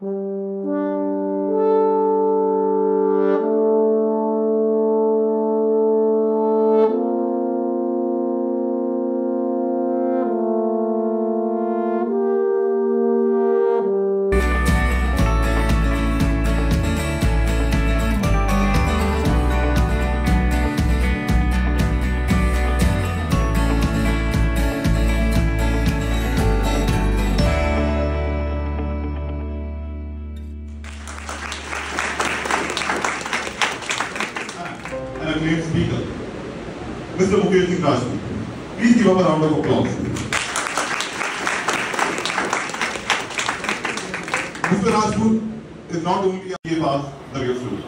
Música Mr. Mukesh Singh Rajput. Please give him a round of applause. Mr. Rajput is not only a us the real story.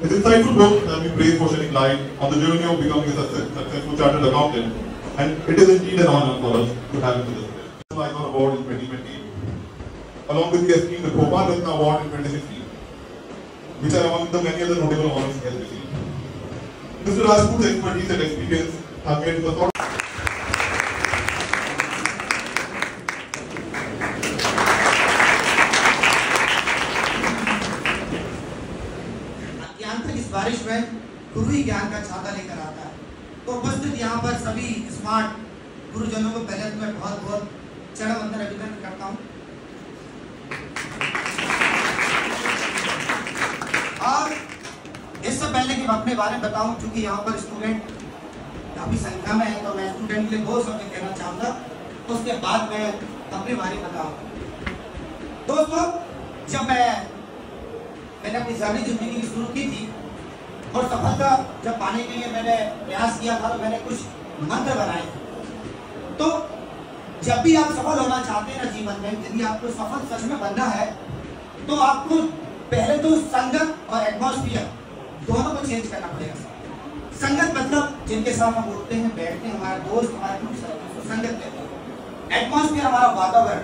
His insightful book has been praised for shedding light on the journey of becoming a success, successful chartered accountant, and it is indeed an honor for us to have him with us. Icon Award in 2020, along with the esteemed Bhopal Ratna Award in 2016, which are among the many other notable honors he has received. Mr. Rajput's expertise and experience have made him thought बारिश में गुरु ज्ञान का छाता लेकर आता है तो उपस्थित यहाँ पर सभी स्मार्ट गुरुजनों को पहले तो मैं बहुत बहुत चरण मैं अपने बारे में बताऊँ क्योंकि यहाँ पर स्टूडेंट काफ़ी संख्या में है तो मैं स्टूडेंट के लिए दो शब्द कहना चाहूँगा। उसके बाद मैं अपने बारे में बताऊँगा दोस्तों, जब मैं, मैंने अपनी जर्नी ज़िंदगी शुरू की थी, और सफलता जब पाने के लिए मैंने प्रयास किया था तो मैंने कुछ मंत्र बनाए। तो जब भी आप सफल होना चाहते हैं ना जीवन में, यदि आपको सफल सच में बनना है तो आपको पहले तो संगत और एटमॉस्फियर दोनों को चेंज करना पड़ेगा संगत मतलब जिनके साथ हम उठते हैं, बैठते हैं, हमारे दोस्त, हमारे संगत कहते हैं। एटमॉस्फियर हमारा वातावरण।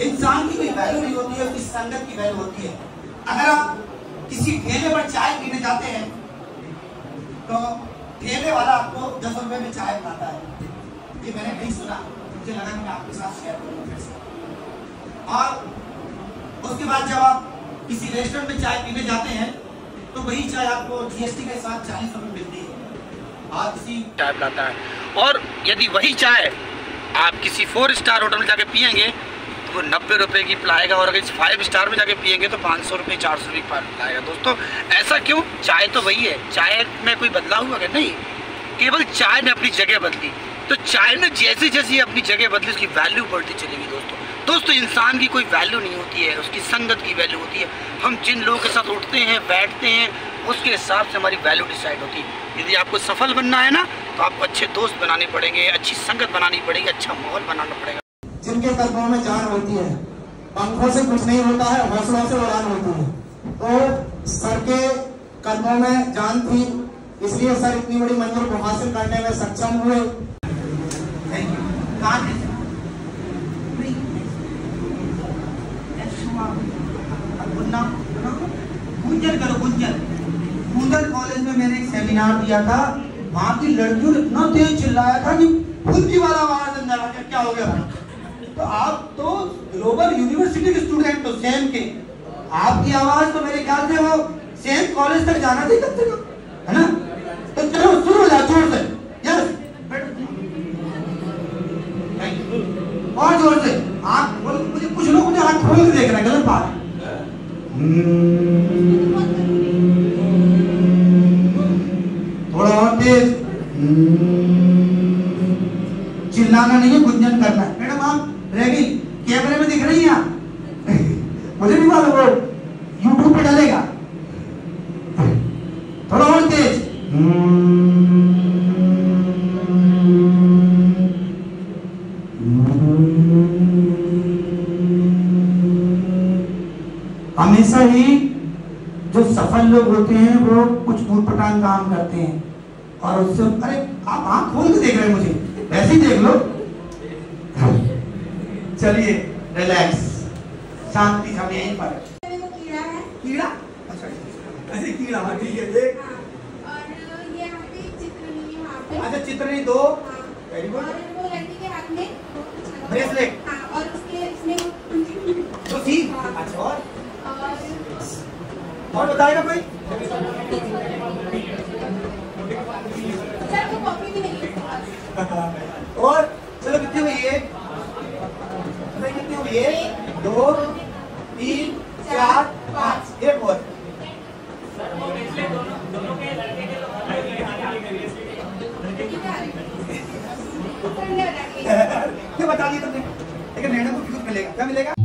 इंसान की कोई वैल्यू नहीं होती है संगत की वैल्यू होती है। अगर आप किसी ठेले पर चाय पीने जाते हैं तो ठेले वाला आपको दस रुपए में चाय बनाता है। ये मैंने नहीं सुना। मुझे लगा कि मैं आपके साथ शेयर करूँ फिर से। और उसके बाद जब आप किसी रेस्टोरेंट में चाय पीने जाते हैं तो वही चाय आपको जीएसटी के साथ चालीस रुपए मिलती है। और किसी चाय पिलाता है। और यदि वही चाय आप किसी फोर स्टार होटल में जाके पियेंगे तो वो नब्बे रुपए की पिलाएगा और अगर फाइव स्टार में जाके पियेंगे तो पाँच सौ रुपये चार सौ रुपये पिलाएगा दोस्तों, ऐसा क्यों? चाय तो वही है। चाय में कोई बदलाव हुआ क्या? नहीं। केवल चाय ने अपनी जगह बदली। तो चाय ने जैसे जैसे अपनी जगह बदली, उसकी वैल्यू बढ़ती चलेगी दोस्तों इंसान की कोई वैल्यू नहीं होती है उसकी संगत की वैल्यू होती है। हम जिन लोगों के साथ उठते हैं बैठते हैं उसके हिसाब से हमारी वैल्यू डिसाइड होती है। यदि आपको सफल बनना है ना तो आपको अच्छे दोस्त बनाने पड़ेंगे अच्छी संगत बनानी पड़ेगी अच्छा माहौल बनाना पड़ेगा। जिनके कदमों में जान होती है पंखों से कुछ नहीं होता है हौसलों से उड़ान होती है। तो सर के कदमों में जान थी इसलिए सर इतनी बड़ी मंजिल को हासिल करने में सक्षम हुए। थैंक यू कहाँ थे? नहीं। गुन्ना गुंजन करो गुंजन गुंजन कॉलेज में मैंने एक सेमिनार दिया था। वहाँ की लड़कियों ने इतना तेज चिल्लाया था कि फुल्की वाला आवाज़ अंदर आ क्या हो गया? तो आप तो ग्लोबल यूनिवर्सिटी के स्टूडेंट हो सेम के। आपकी आवाज़ तो मेरे ख्याल से वो सेम कॉलेज तक जाना थी से कब है ना? तो चलो, शुरू हो जाओ, ज़ोर से। यस और ज़ोर से खोल मुझे कुछ लोग मुझे आँख खोल के देख रहे हैं, गलत बात। है थोड़ा और तेज। चिल्लाना नहीं है, गुंजन करना है। मैडम, आप रेडी कैमरे में दिख रही हैं आप? मुझे नहीं मालूम वो यूट्यूब पे डालेगा। हमेशा ही जो सफल लोग होते हैं वो कुछ ऊटपटांग काम करते हैं। और उससे अरे आप आँख खोल के देख रहे हैं मुझे। वैसे ही देख लो। चलिए रिलैक्स शांति हम यहीं पर। कीड़ा? है कीड़ा अच्छा ऐसे कीड़ा हाँ ठीक देख। और ये यहाँ पे चित्र नहीं वहाँ पे। अच्छा चित्र दो। हाँ, वेरी गुड वो लड़की के हाथ में ब्रेसलेट। हाँ और उसके इसमें कुंजी अच्छा और? और बताएगा कोई? और चलो कितनी हुई है कितनी हुई है दो, तीन, चार, पाँच। एक और क्या बता दिया तुमने। लेकिन मैडम को फ्यूज मिलेगा। क्या मिलेगा?